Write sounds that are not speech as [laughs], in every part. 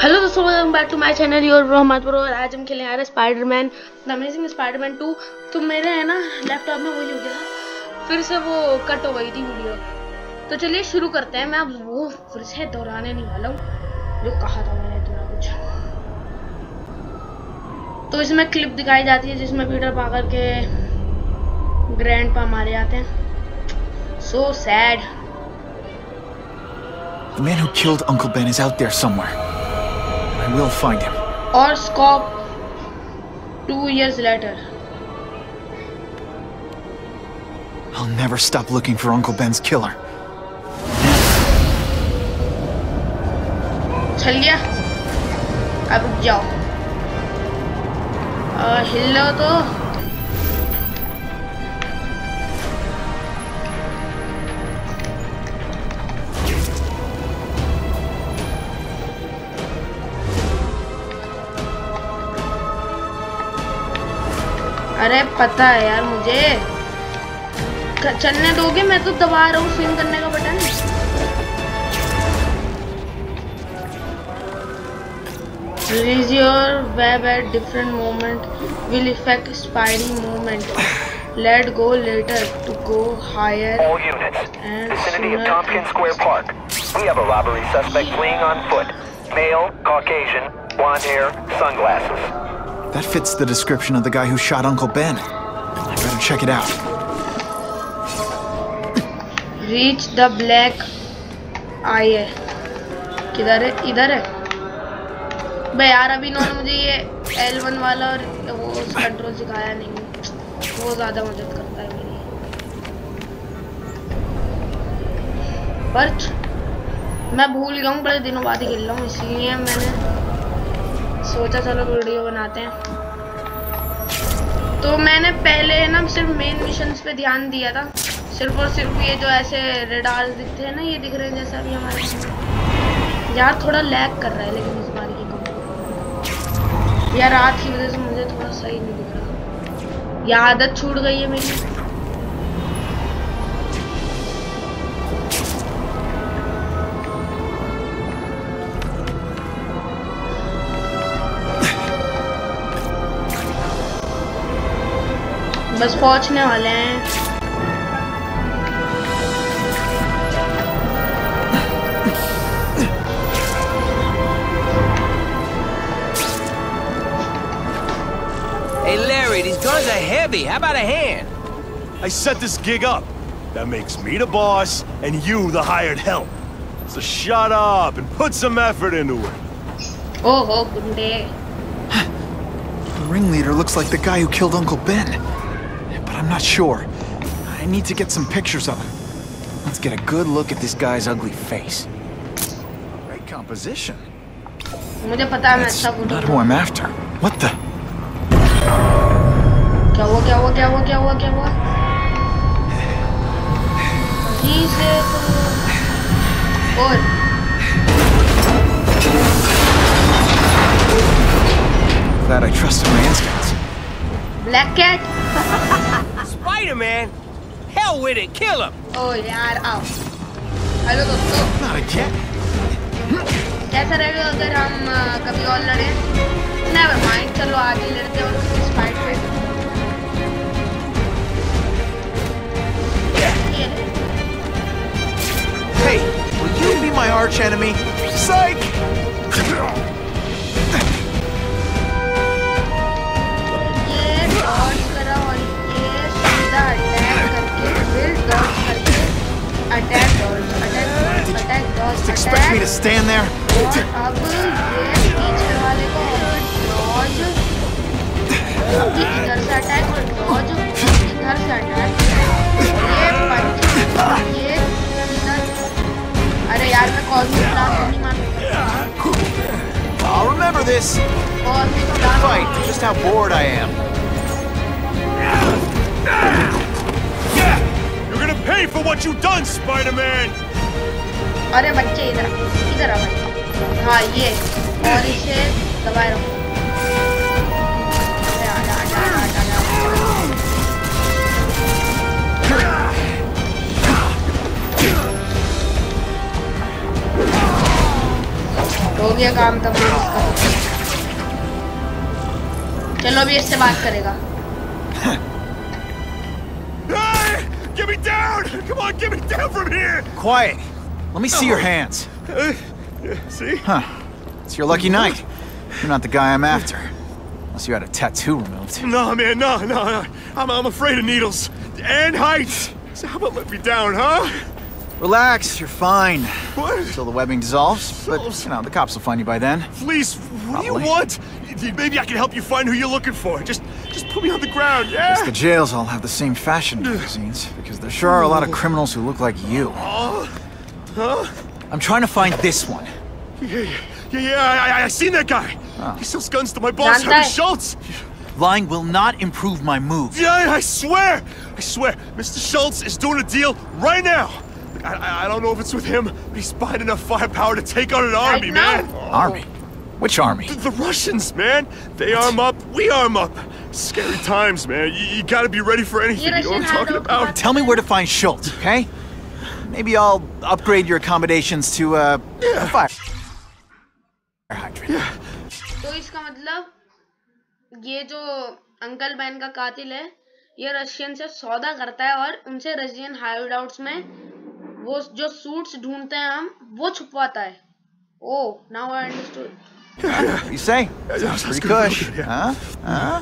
Hello दोस्तों welcome back to my channel your bro bro और आज हम खेलने आ रहे हैं स्पाइडरमैन अमेजिंग स्पाइडरमैन 2 तो मेरे है ना लैपटॉप में वही हो गया। फिर से वो कट हो गई थी वीडियो तो चलिए शुरू करते हैं। मैं अब वो फिर से दोहराने नहीं वाला हूँ। जो कहा था मैंने, इतना कुछ। तो इसमें क्लिप दिखाई जाती है, जिसमें पीटर पाकर के ग्रैंड पा मारे जाते हैं। So sad The man who killed Uncle Ben is out there somewhere. I will find him. or Scop two years later. I'll never stop looking for Uncle Ben's killer. चल गया अब रुक जाओ आ, हिलो तो अरे पता है यार मुझे। चलने दोगे? मैं तो दबा रहा हूँ स्विंग करने का button release your web at different moment will affect Spidey moment let go later to go higher and We have a robbery suspect fleeing on foot. Male, Caucasian, blonde hair, sunglasses. That fits the description of the guy who shot Uncle Ben. I better check it out. Reach the black eye किधर है इधर है बे यार अभी इन्होंने मुझे ये L1 वाला और वो कंट्रोल सिखाया नहीं वो ज़्यादा मदद करता है मेरी पर्च मैं भूल गया हूँ बड़े दिनों बाद ही खेल रहा हूँ इसलिए मैंने सोचा चलो वीडियो बनाते हैं। तो मैंने पहले ना सिर्फ़ मेन मिशंस पे ध्यान दिया था। सिर्फ़ और सिर्फ़ ये जो ऐसे रेडार दिखते हैं ना, ये दिख रहे हैं जैसा अभी हमारे यार, थोड़ा लैग कर रहा है लेकिन इस बार तो यार, रात की वजह से मुझे थोड़ा सही नहीं दिख रहा। ये आदत छूट गई है मेरी। बस पहुंचने वाले हैं Hey, Larry, these guns are heavy. How about a hand? I set this gig up. That makes me the boss and you the hired help. So shut up and put some effort into it. ओहो गुंडे The ringleader looks like the guy who killed Uncle Ben. But I'm not sure. I need to get some pictures of him. Let's get a good look at this guy's ugly face. Great composition. मुझे पता है मैं That's अच्छा photo not who I'm after. What the? क्या हुआ क्या हुआ क्या हुआ क्या हुआ क्या हुआ जी से तो- और Glad I trusted my instincts. Black cat Spider-Man? Hell with it. Kill him. ओ यार आओ हेलो दोस्तों Not again. कैसा रहेगा अगर हम अ, कभी और लड़े नेवर माइंड चलो आगे लड़ते हैं और इस फाइट पे ये ले। Hey, will you be my arch enemy? Psych! सीधा अटैक करके फिर dodge करके attack dodge attack attack dodge Expect me to attack stand there? और अब ये पीछे वाले को और dodge ये इधर से अटैक और dodge इधर से अटैक ये पंच ये इधर अरे यार मैं कॉस्मिक ब्लास्ट नहीं मार I'll remember this. Cosmic blast Fight, just how bored I am. You're gonna pay for what you done, Spider-Man! अरे बच्चे इधर आ, इधर आ बच्चे हाँ ये और इसे दबाए रखो अरे आजा आजा आजा आजा आजा हो गया काम तब इसका चलो अभी इससे बात करेगा Come on, get me down from here! Quiet. Let me see your hands. Uh, see? Huh. It's your lucky night. You're not the guy I'm after. Unless you had a tattoo removed. No, man, no, no, no. I'm, I'm afraid of needles. And heights. So how about let me down, huh? Relax, you're fine. What? Until the webbing dissolves. But, you know, the cops will find you by then. Please, what do you want? Maybe I can help you find who you're looking for. Just, just put me on the ground, yeah? Guess the jails all have the same fashion magazines, because there sure are a lot of criminals who look like you. Oh, huh? I'm trying to find this one. Yeah, yeah, yeah, yeah I, I, I seen that guy. Oh. He sells guns to my boss, Dante. Harry Schultz. Lying will not improve my moves. Yeah, I swear, I swear, Mr. Schultz is doing a deal right now. I, I, I don't know if it's with him, but he's buying enough firepower to take on an army, now? man. Army? Which army? The, the Russians, man. They arm up, we arm up. Scary times, man. You, you gotta be ready for anything. You know what I'm Russian talking handle about? की Tell me where to find Schultz, okay? Maybe I'll upgrade your accommodations to, uh, a fire hydrant. तो इसका मतलब ये जो uncle ban का कातिल है ये रशियन से सौदा करता है और उनसे रशियन हाइडआउट्स में वो जो सूट्स ढूंढते हैं हम वो छुपवाता है oh now I understood What you say? Yeah, Sounds that's pretty good, cush. yeah. Huh? Huh?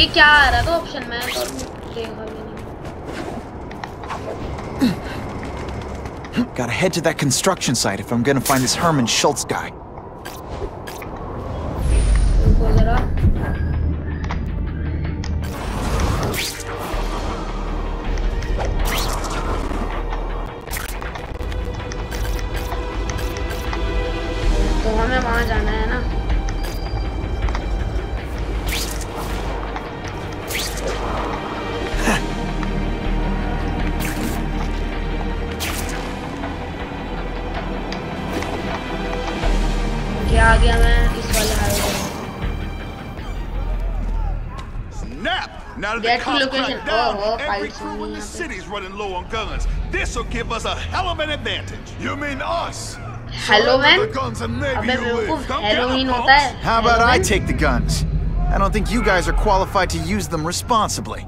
ये क्या आ रहा था ऑप्शन में तो देखा भी नहीं Gotta head to that construction site if I'm gonna find this Herman Schultz guy. Snap! Now that Get the to cops location. crack down, Oh, oh, every fights crew in only the happen. city's running low on guns. This'll give us a hell of an advantage. You mean us? Hello man The guns and maybe अबे you live. बेवकूफ Come get 'em, Halloween punks. होता है How about I Halloween? take the guns? I don't think you guys are qualified to use them responsibly.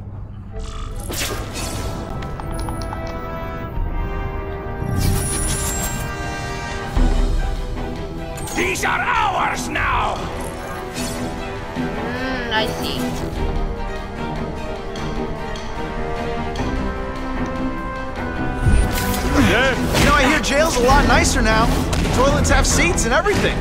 These are ours now! Hmm, I see. know, I hear jail's a lot nicer now. Toilets have seats and everything.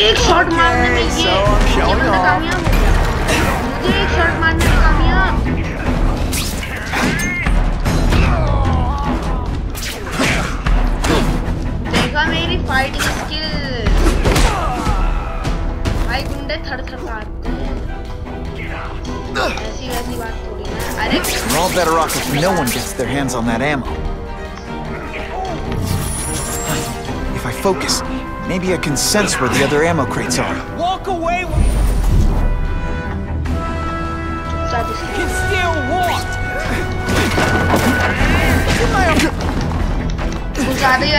एक shot मारने में ये so I'm ये showing बंदा off. कामयाब हो गया मुझे एक शॉट मारने में कामयाब देखा मेरी फाइटिंग भाई गुंडे थर थर काटते हैं ऐसी वैसी बात थोड़ी ना अरे We're all better off if no one gets their hands on that ammo. If I focus, maybe I can sense where the other ammo crates are. Walk away. चुपचाप इसके Can still walk. कुछ ज्यादा ही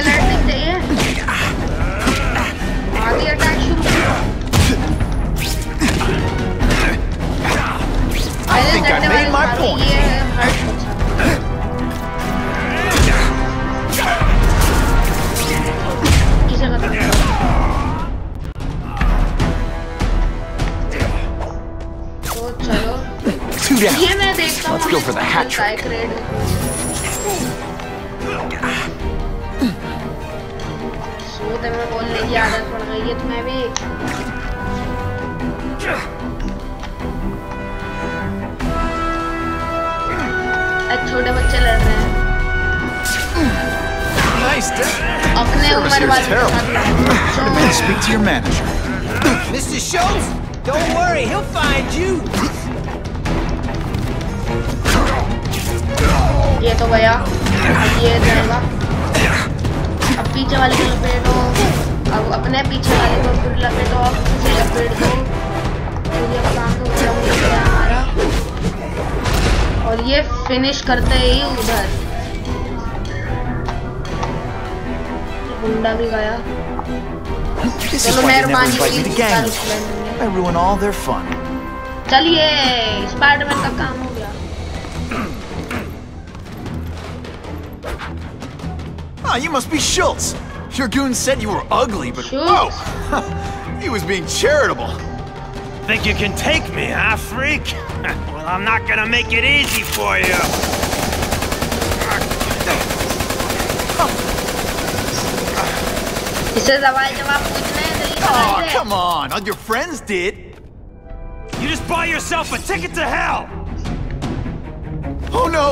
Speak to your manager. Mr. Schultz, don't worry, he'll find you. ये तो गया अब ये जाएगा अब पीछे वाले को लपेटो अब अपने पीछे वाले को फिर लपेटो अब उसे लपेट दो तो ये काम तो खत्म हो गया हमारा और ये फिनिश करते ही उधर गुंडा भी गया This is चलो why they never मेहरबानी invite me हुई to gang तारीफ meetings. करेंगे। I ruin all their fun. चलिए स्पाइडरमैन का काम हो गया Ah, you must be Schultz. Your goon said you were ugly, but Schultz? whoa, [laughs] he was being charitable. Think you can take me, huh, freak? [laughs] well, I'm not gonna make it easy for you. इसे सवाल जवाब पूछने हैं जल्दी Oh, सवाल से। come on. All your friends did. You just bought yourself a ticket to hell. Oh no,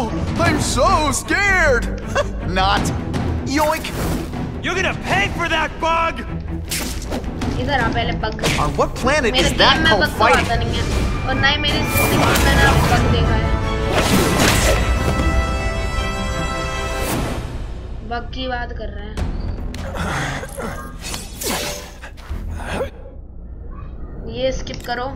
I'm so scared. [laughs] Not. Yoink. You're gonna pay for that bug. इधर आ पहले पग On what planet मेरे is game that में called bug तो आता fighting? नहीं है और ना ही मेरी जिंदगी में मैंने अभी बग देखा है बग की बात कर रहे हैं ये स्किप करो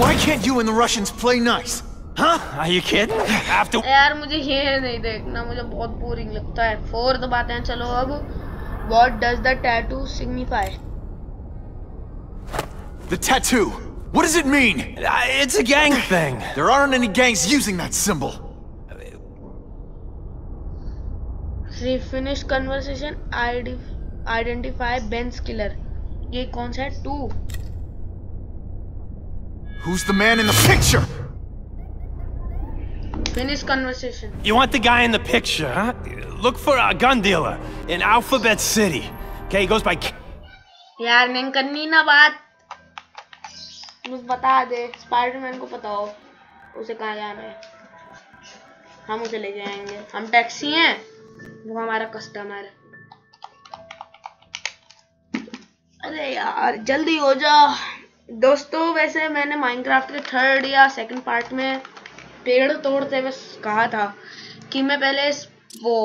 Why can't you and the Russians play nice? Huh? Are you kidding? After यार मुझे ये नहीं देखना मुझे बहुत बोरिंग लगता है फोर्थ बातें हैं चलो अब what does the tattoo signify The tattoo. What does it mean? Uh, it's a gang thing. There aren't any gangs using that symbol. See finish conversation identify Ben's killer ये कौन सा है to Who's the man in the picture? Finish conversation You want the guy in the picture, huh? Look for a gun dealer in Alphabet City. Okay, he goes by. यार नहीं करनी ना बात मुझे बता दे स्पाइडरमैन को पता हो उसे कहाँ जाना है हम उसे ले जाएँगे हम टैक्सी हैं वो हमारा कस्टमर अरे यार जल्दी हो जा। दोस्तों वैसे मैंने माइनक्राफ्ट के थर्ड या सेकंड पार्ट में पेड़ तोड़ते हुए कहा था कि मैं पहले वो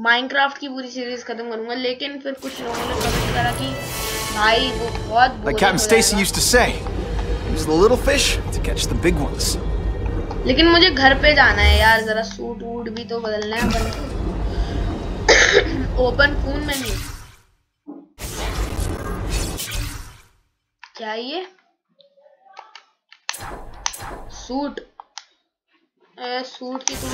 माइनक्राफ्ट की पूरी सीरीज़ खत्म करूँगा लेकिन फिर कुछ लोगों ने कमेंट करा कि भाई वो बहुत Like Captain Stacy used to say, use the little fish to catch the big ones. लेकिन मुझे घर पे जाना है यार जरा सूट वूट भी तो बदलना है अपन को। ओपन फोन में नहीं क्या ये सूट ए, सूट की तुम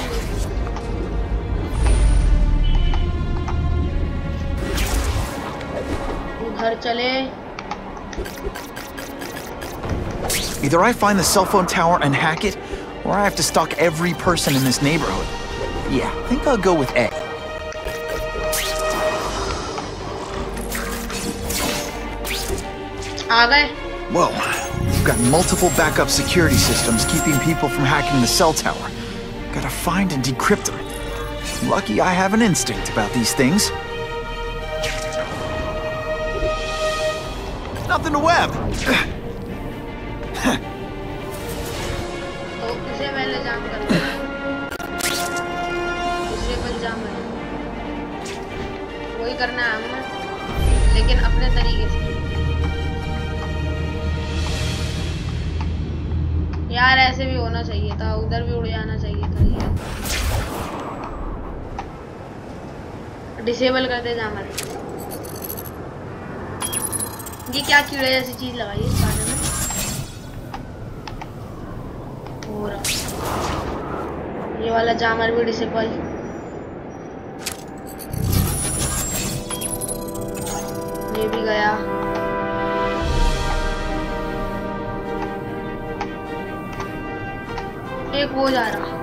उधर चले Either I find the cell phone tower and hack it, or I have to stalk every person in this neighborhood. Yeah, I think I'll go with A. Are they? Whoa. We've got multiple backup security systems keeping people from hacking the cell tower. Gotta find and decrypt them. Lucky I have an instinct about these things. Nothing to web. ऐसे भी होना चाहिए था, उधर भी उड़ जाना चाहिए था ये। डिसेबल कर दे जामर ये क्या कीड़े जैसी चीज़ लगाई इस बारे में। हो ये वाला जामर भी डिसेबल ये भी गया। एक वो जा रहा।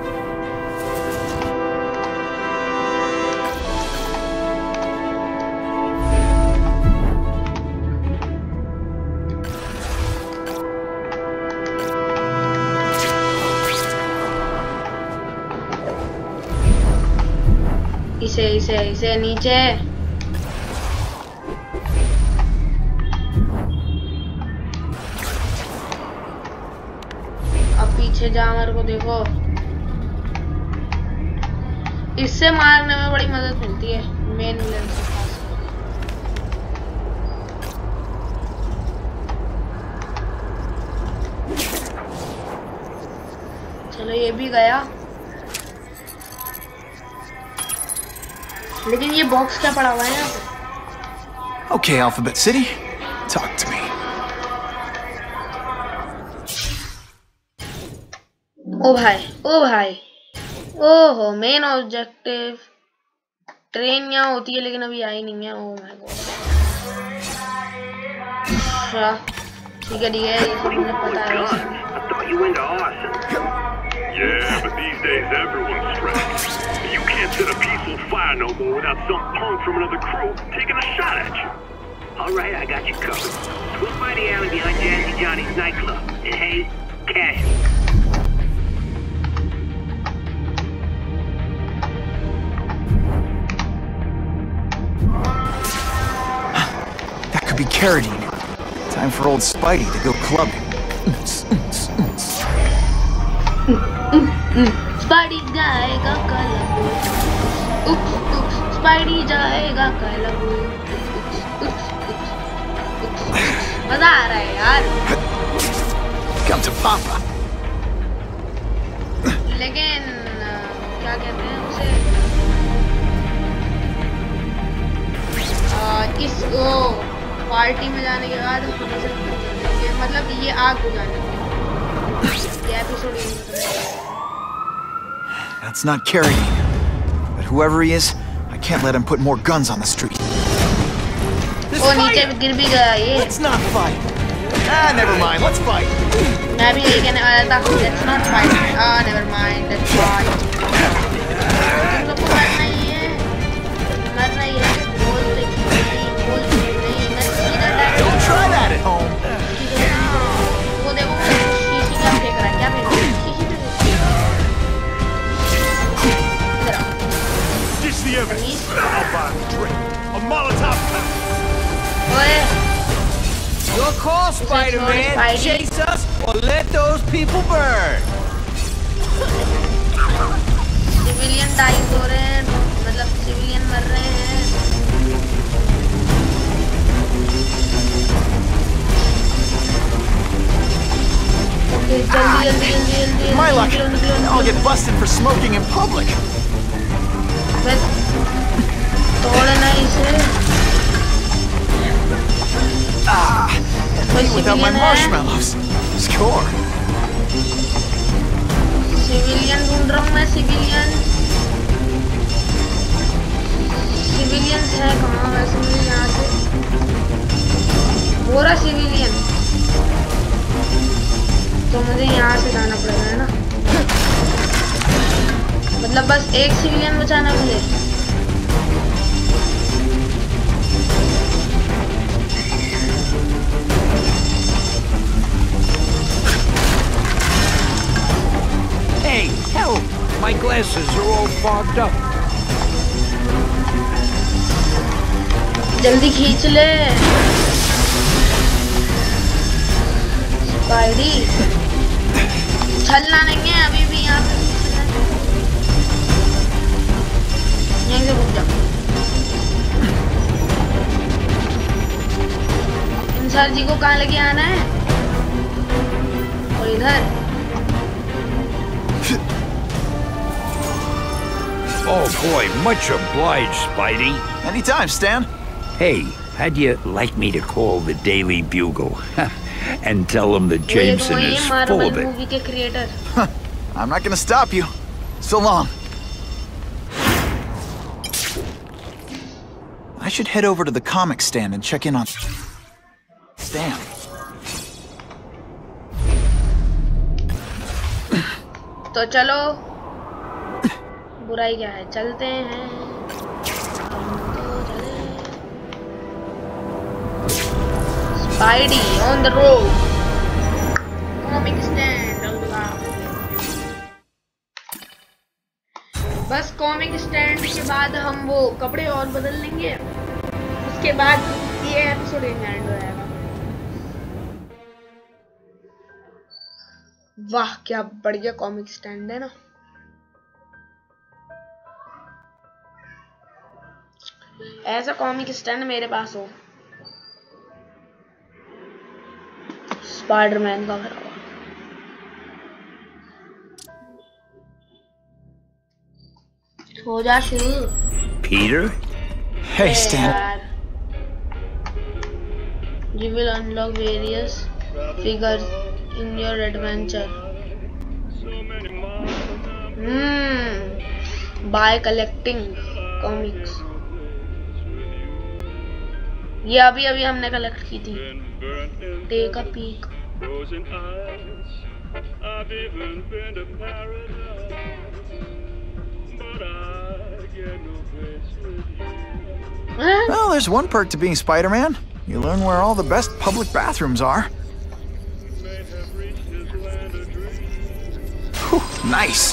इसे इसे इसे नीचे। पीछे जा मेरे को देखो। इससे मारने में बड़ी मदद मिलती है मेन विलन से चलो ये भी गया। लेकिन ये बॉक्स क्या पड़ा हुआ है पे? Okay, Alphabet City, talk to ओ भाई ओ भाई ओहो मेन ऑब्जेक्टिव ट्रेन यहाँ होती है लेकिन अभी आई नहीं है ओ माय गॉड अच्छा ठीक है ठीक है ये सब मुझे पता है. Yeah, but these days everyone's strapped. You can't set a peaceful fire no more without some punk from another crew taking a shot at you. All right, I got you covered. Swing by the alley behind Jazzy Johnny's nightclub. And hey, cash That could be Carradine. Time for old Spidey to go clubbing. Spidey जाएगा कलबू उप्स उप्स spidey जाएगा कलबू उप्स उप्स उप्स उप्स मजा आ रहा है यार Come to Papa. लेकिन अ, क्या कहते हैं उसे अ, इस वो पार्टी में जाने के बाद हमें से ये मतलब ये आग बुझाने ये एपिसोड यही खत्म होगा। That's not Carradine. But whoever he is, I can't let him put more guns on the street. ओ नीचे भी गिर भी गया ये Let's not fight. Ah, never mind. Let's fight. मैं भी यही कहने वाला था let's not fight ah never mind let's fight तुम लोग को मरना ही [laughs] the evidence. I'll buy him a drink. A Molotov cocktail. ओए Your call, Spider-Man. Spidey. Chase us or let those people burn. Civilian dies हो रहे हैं मतलब civilian मर रहे हैं ओके जल्दी जल्दी जल्दी जल्दी My luck. निकलो, निकलो, I'll निकलो। get busted for smoking in public. बस तोड़ना इसे कोई सिविलियन है. Score. सिविलियन ढूंढ रहा हूँ मैं सिविलियन सिविलियन है कहाँ वैसे मुझे यहाँ से रहा सिविलियन तो मुझे यहाँ से जाना पड़ेगा है ना? मतलब बस एक सिविलियन बचाना मुझे। Glasses are all fogged up. जल्दी खींच ले। स्पाइडी छलना नहीं है अभी भी यहाँ पे। यहीं से रुक जा। इन सर जी को कहाँ लेके आना है? और इधर। Oh boy, much obliged, Spidey. Anytime, Stan. Hey, how'd you like me to call the Daily Bugle [laughs] and tell them that वो ये Jameson वही is full Marvel of it? Movie के creator I'm not gonna stop you. So long. I should head over to the comic stand and check in on Stan. तो चलो बुराई क्या है? चलते हैं। Spidey on the road comic stand बस comic stand के बाद हम वो कपड़े और बदल लेंगे। उसके बाद ये एपिसोड एंड हो जाएगा। वाह, क्या बढ़िया कॉमिक स्टैंड है ना। ऐसा कॉमिक स्टैंड मेरे पास हो स्पाइडरमैन का मेरा हो जा शुरू। Peter hey Stan you will unlock various figures in your adventure hmm by collecting comics ये अभी अभी हमने कलेक्ट की थी take a peak Frozen eyes. I've even been to paradise. But I get no place with you. Well, there's one perk to being Spider-Man. You learn where all the best public bathrooms are. May have reached this land of dreams. Whew, nice.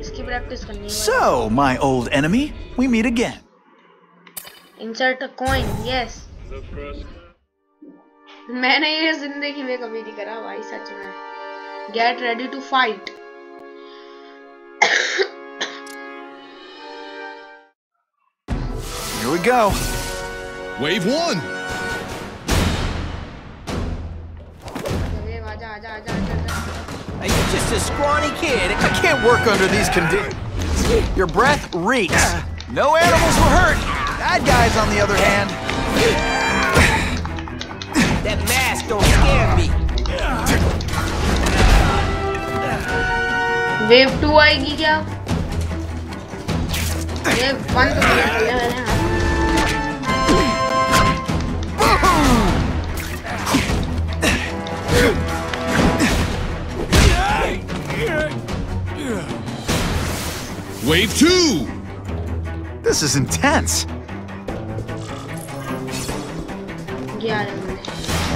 इसकी practice करनी है So, my old enemy, we meet again. Insert a coin yes The first मैंने ये जिंदगी में कभी नहीं करा भाई सच में get ready to fight Here we go. Wave one. आजा आजा आजा आजा आजा Hey, you're just a scrawny kid. I can't work under these conditions. Your breath reeks. No animals were hurt. Bad guys, on the other hand. That mask don't scare me. Wave to आएगी क्या wave one तो पता चला मैंने Wave two. This is intense. got.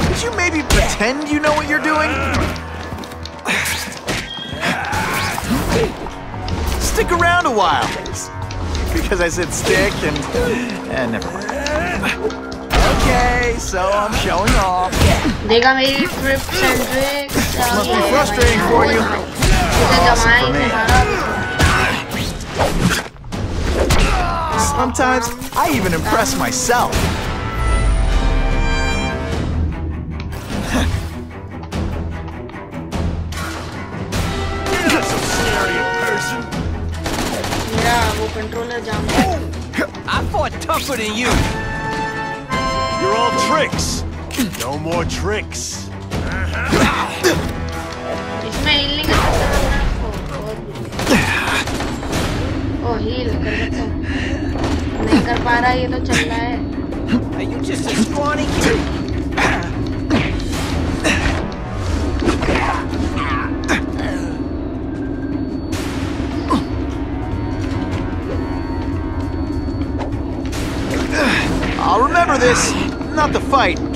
Could you maybe pretend you know what you're doing? Stick around a while. Because I said stick and... and never mind. Okay, so I'm showing off. They got me grips and tricks. Must be frustrating for you. Awesome for me. Sometimes I even impress myself. More tricks.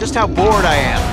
Just how bored I am.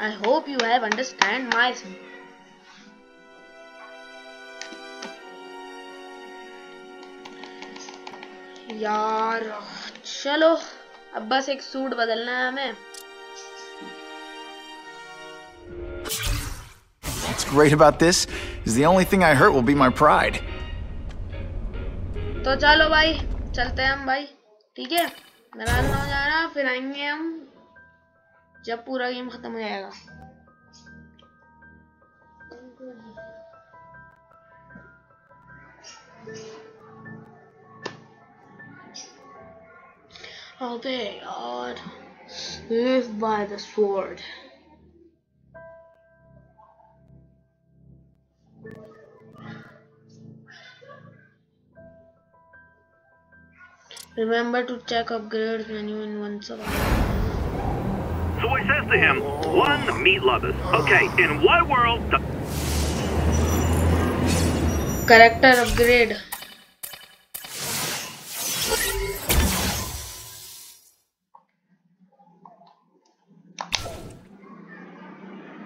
I hope you have understand my यार चलो अब बस एक suit बदलना है हमें What's great about this is the only thing I hurt will be my pride. तो चलो भाई चलते हैं हम भाई ठीक है मेरा हो जा रहा फिर आएंगे हम जब पूरा गेम खत्म हो जाएगा अबे यार live by the sword Remember to check upgrades menu in one survival. So he says to him, one meat lovers. Okay, in what world do- Character upgrade.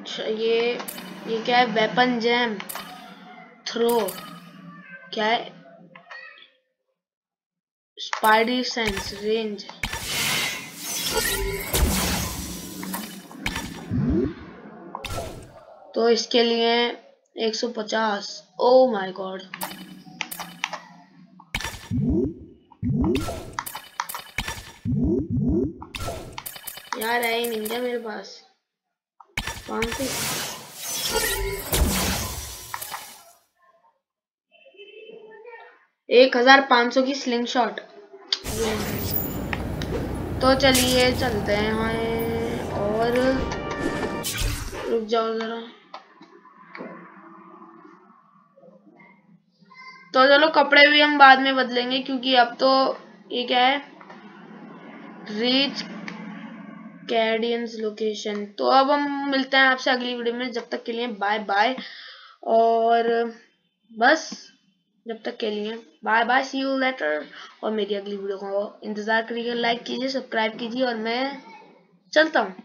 अच्छा, ये ये क्या है वेपन जैम थ्रो क्या है स्पाइडी सेंस रेंज तो इसके लिए 150 ओ माय गॉड यार, है ही नहीं क्या मेरे पास? पाँच एक हज़ार पाँच सौ की स्लिंग शॉट तो चलिए चलते हाँ। और रुक जाओ जरा। तो चलो कपड़े भी हम बाद में बदलेंगे, क्योंकि अब तो ये क्या है? रीच कैडियंस लोकेशन तो अब हम मिलते हैं आपसे अगली वीडियो में. जब तक के लिए बाय बाय और बस, जब तक के लिए bye bye see you later और मेरी अगली वीडियो को इंतज़ार करिए लाइक कीजिए सब्सक्राइब कीजिए. और मैं चलता हूँ.